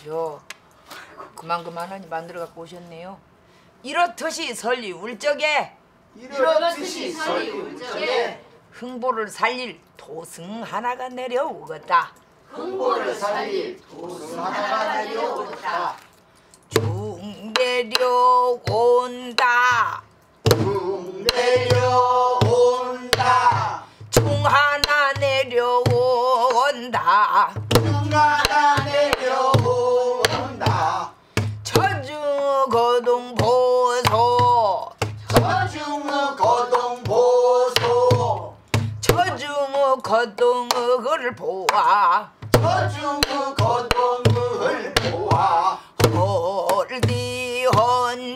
그죠? 그만 그만하니 만들어 갖고 오셨네요. 이렇듯이 설리 울적에 이렇듯이 설이 울적에 흥보를 살릴 도승 하나가 내려오겠다. 흥보를 살릴 도승 하나가 내려오다 중 내려온 을 보아. 저중의 거동을 보아 홀디 헌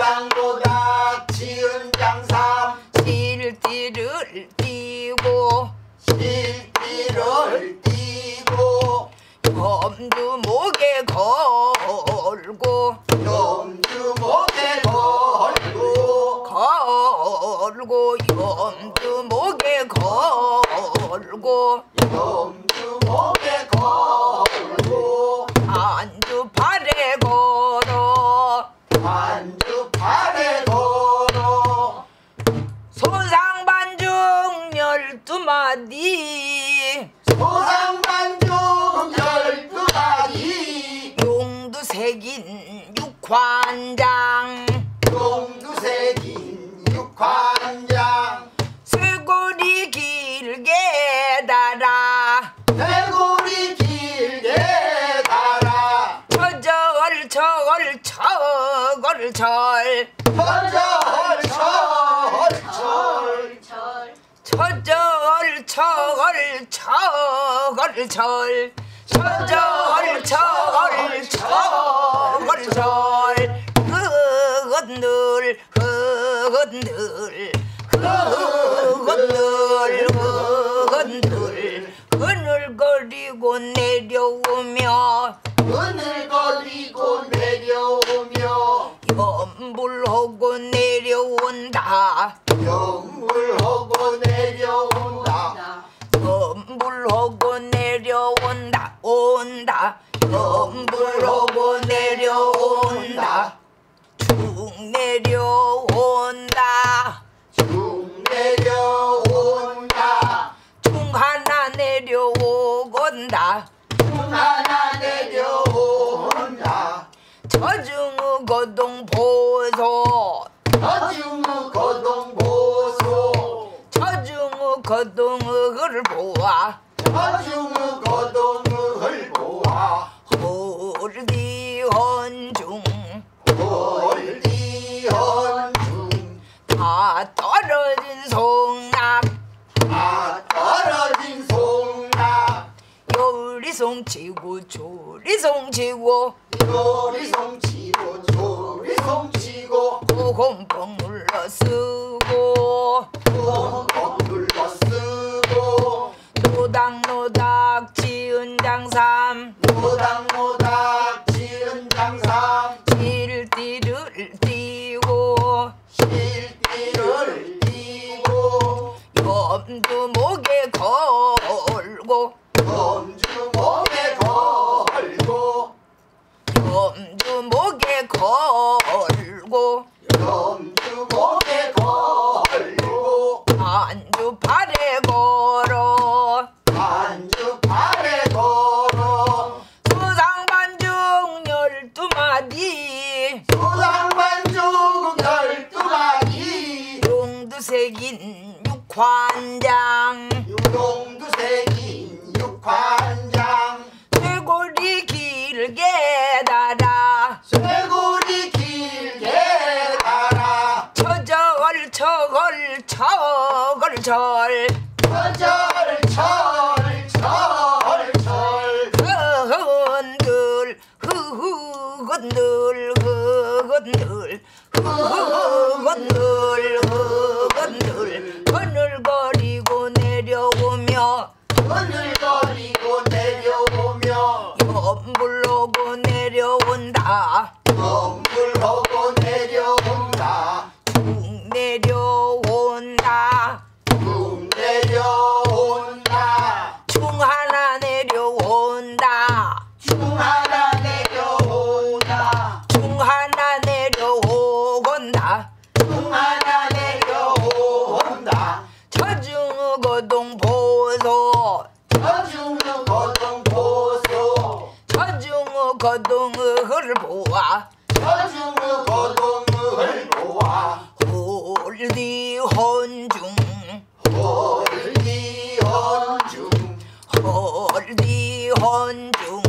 노닥노닥 지은 장삼. 실띠를 띠고 실띠를 띠고. 염두 목에 걸고 염주 목에 걸고. 걸고 염두 목에 걸고. 염주 목에 걸고. 안주 발에 걸어. 안주 열두 마디 소상만중 열두 마리 용두 새긴 육환장. 용두색인 육환장. 쇠고리 길게 달아. 대고리 길게 달아. 저절 저걸 저걸 절. 철철 철철 저절 저걸 저걸 절. 저절 저걸 저걸 절. 흑은들 흑은들 흑은들 흑은들 그늘거리고 내려오며 그늘거리고 내려오며 염불하고 내려온다. 영물하고 내려온다 염불하고 내려온다. 쭉 내려온다. 쭉 내려온다. 중 하나 내려오건다. 중 하나 내려온다. 저중 거동 보소. 저중 거동 보소. 저중 거동을 보아. 저중 거동 요리송치고 조리송치고 호홈뽕 눌러 쓰고 뻥뻥 눌러 쓰고. 노닥노닥 염두 목에 걸고 염주 목에 걸고 안주 발에 걸어 안주 팔에 걸어. 소상반중 열두 마디 소상만중 열두 마리 용두색인 육환장 유동두색인 육환장. 쇠고리 길게 달 음. 거동을 보아. 서중의 거동을 보아. 홀디 혼중. 홀디 혼중. 홀디 혼중.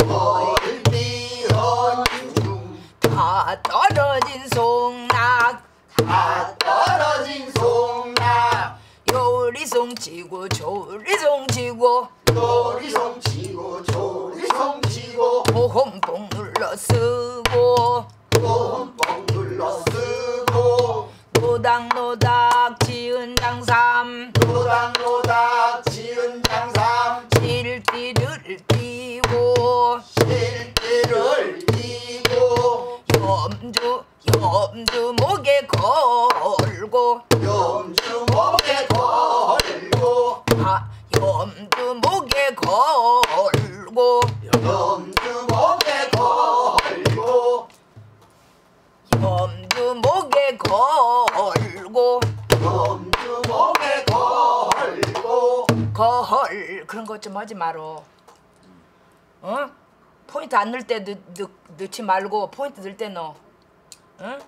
홀디 혼중. 다 떨어진 송낙. 다 떨어진 송낙. 요리송 치고 조리송 치고. 요리송 보험봉 눌러 쓰고. 뽕뽕 눌러 쓰고. 노닥노닥 지은 장삼. 노닥노닥 지은 장삼. 실띠를 띠고. 실띠를 띠고. 염주 염주 목에 걸고. 염주 목에 걸고. 아 염주 목에 걸고 하지 마로 어? 포인트 안 넣을 때 넣, 넣, 넣지 말고 포인트 넣을 때 넣어 응?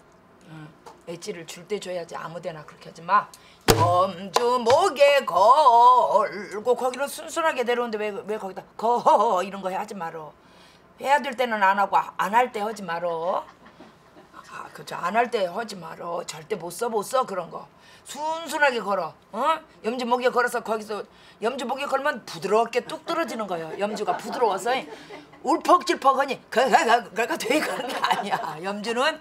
응. 엣지를 줄 때 줘야지 아무데나 그렇게 하지 마 염주 목에 걸고 거기로 순순하게 내려오는데 왜, 왜 거기다 거 이런 거 하지 마로 해야 될 때는 안 하고 안 할 때 하지 마로 아, 그죠. 안할 때 하지 말어. 절대 못 써, 못 써, 그런 거. 순순하게 걸어. 어? 염주 목에 걸어서 거기서 염주 목에 걸면 부드럽게 뚝 떨어지는 거예요. 염주가 부드러워서 울퍽질퍽하니 그가 그가 되게 그런 게 아니야. 염주는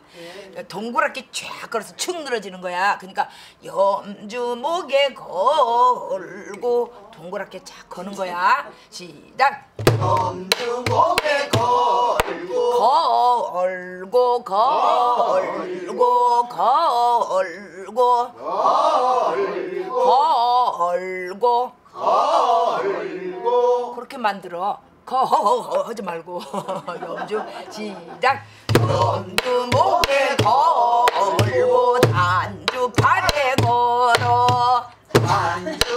동그랗게 쫙 걸어서 축 늘어지는 거야. 그러니까 염주 목에 걸고 동그랗게 쫙 거는 거야. 시작. 염주 목에 걸고 걸 고 걸고 걸고 걸고 걸고. 그렇게 만들어. 거 하지 말고. 염주 시작. 염주 목에 걸고 단주 팔에 걸어. 반주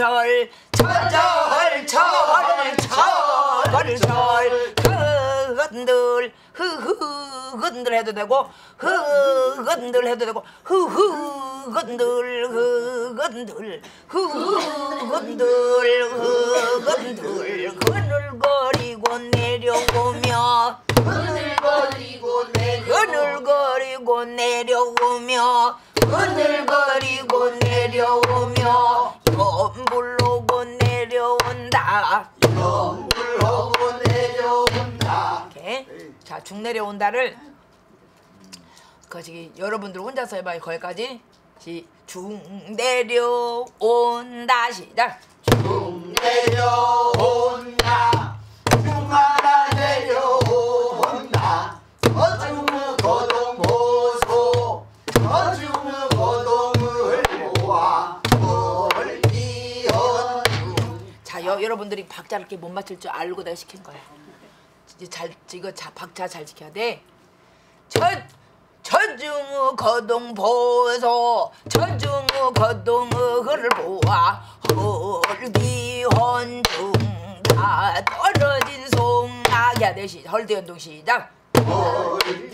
처걸 절 처저걸 처걸 처걸 절 흐건들 흐흐건들 해도 되고 흐건들 해도 되고 흐흐건들 흐건들 흐건들 흐건들. 그늘거리고 내려오며 흐늘거리고 내려 그늘거리고 내려오며 그늘거리고 내려오며 연불로고 내려온다. 연불하고 내려온다. 이렇게. 자중 내려온다를 거시기 여러분들 혼자서 해봐요 거기까지. 시중 내려온다. 시작. 중 내려온다 자 여, 여러분들이 박자를 이렇게 못 맞출 줄 알고 내가 시킨 거야. 잘 이거 자 박자 잘 지켜야 돼. 첫 첫중의 거동 보소 첫중의 거동의 그를 보아 헐디 헌중 다 떨어진 송악이야 대시 헐디 헌중 시작 멀리언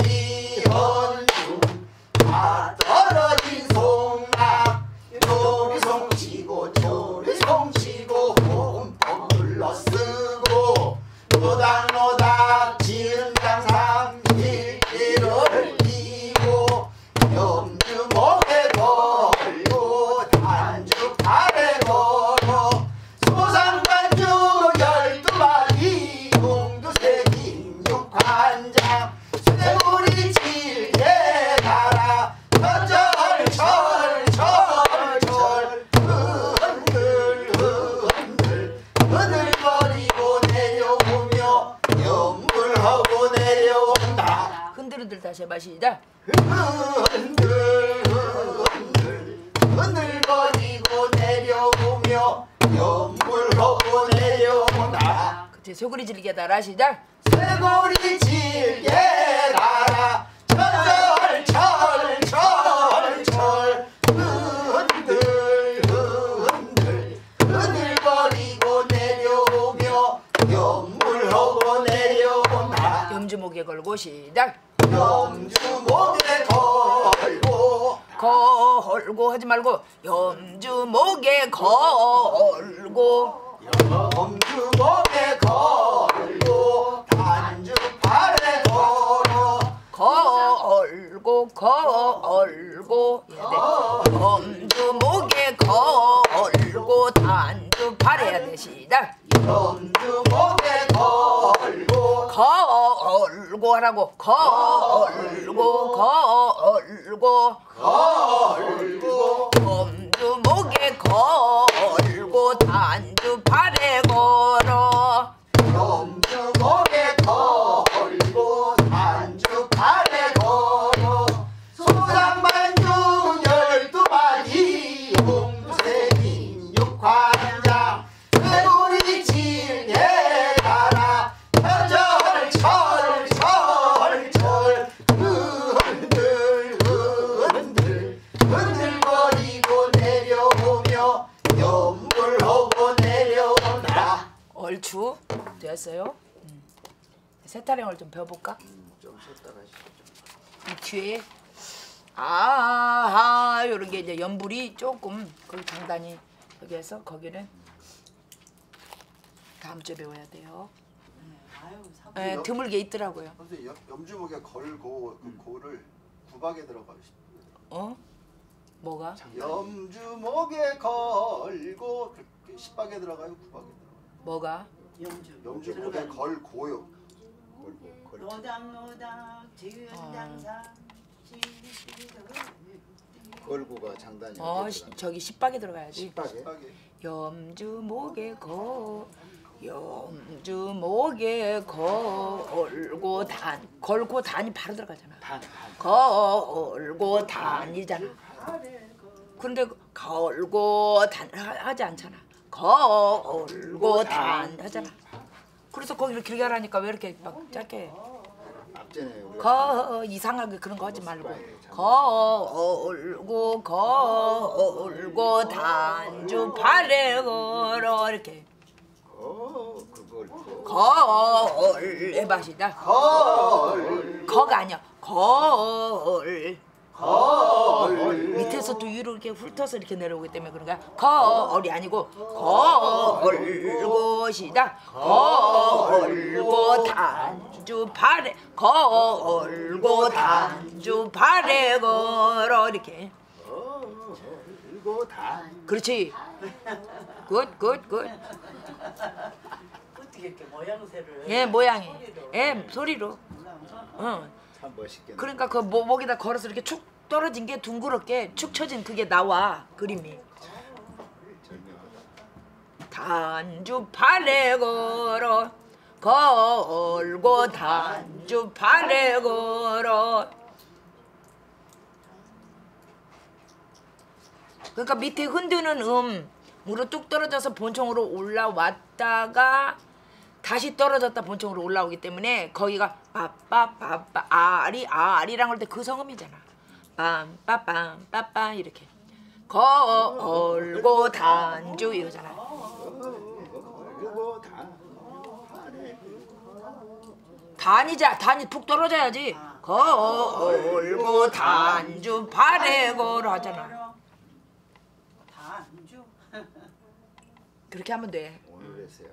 해봐 시작 흔들 흔들 흔들거리고 내려오며 연물하고 내려온다. 그치 소그리 질게 달아 시작 쇠고리 질게 달아 내려온다. 염주목에 걸고 시작 염주 목에 걸고 걸고 하지 말고 염주 목에 걸고 염주 목에 걸고 단주 팔에 걸어 걸고 걸고 해야 돼 염주 목에 걸고 단주 팔해야 돼 시작 염주 걸고 하라고. 걸고 걸고. 걸고 세타령을 좀 배워볼까? 좀 쉬었다가. 이 뒤에 아하 이런 게 이제 연불이 조금 거기 장단이 여기에서 거기는 다음 주에 배워야 돼요. 예, 드물게 있더라고요. 선생님 염- 염주목에 걸고 그 고를 구박에 들어가고 싶어요. 어? 뭐가? 염주목에 걸고 그 십박에 들어가요, 구박에 들어가요. 뭐가? 영주. 염주목에 걸고요. 걸고 걸고 노닥노닥 지은장사 걸고가 장단이 어 시? 저기 십박에 들어가야지. 십박에 십박에 염주 목에 거 염주 목에 걸고 단 걸고 단이 바로 들어가잖아. 단 단. 걸고 단이잖아. 근데 걸고 단 하- 하지 않잖아. 걸고 단 하잖아. 그래서 거기를 길게 하라니까 왜 이렇게 막 짧게 거 이상하게 그런 거 하지 말고. 걸고 걸고 단주 팔에 걸어. 이렇게. 거 그걸 거. 걸 해봐 시작. 걸 거가 아니야 걸걸 밑에서 또 위로 이렇게 훑어서 이렇게 내려오기 때문에 그런 거야. 걸이 아니고 시작 걸고 단주 팔에 걸고 단주 팔에 걸어. 이렇게. 그렇지. good good good. 어떻게 이렇게 모양새를 예 모양이. 소리로. 예 소리로. 응 참 멋있게 그러니까 그 목- 목에다 걸어서 이렇게 축 떨어진 게 둥그렇게 축 처진 그게 나와 그림이 절묘하다. 단주 팔에 걸어 걸고 단주 팔에 걸어 그러니까 밑에 흔드는 음으로 뚝 떨어져서 본청으로 올라왔다가 다시 떨어졌다 본청으로 올라오기 때문에 거기가 빠빠 빠빠 아리 아리랑 할 때 그 성음이잖아. 빰빠빰 빠빠 이렇게. 걸고 단주 이거잖아. 걸고 단 단이자 단이 푹 떨어져야지. 걸고 단주 발에 걸어 하잖아. 단주. 그렇게 하면 돼. 오늘 했어요.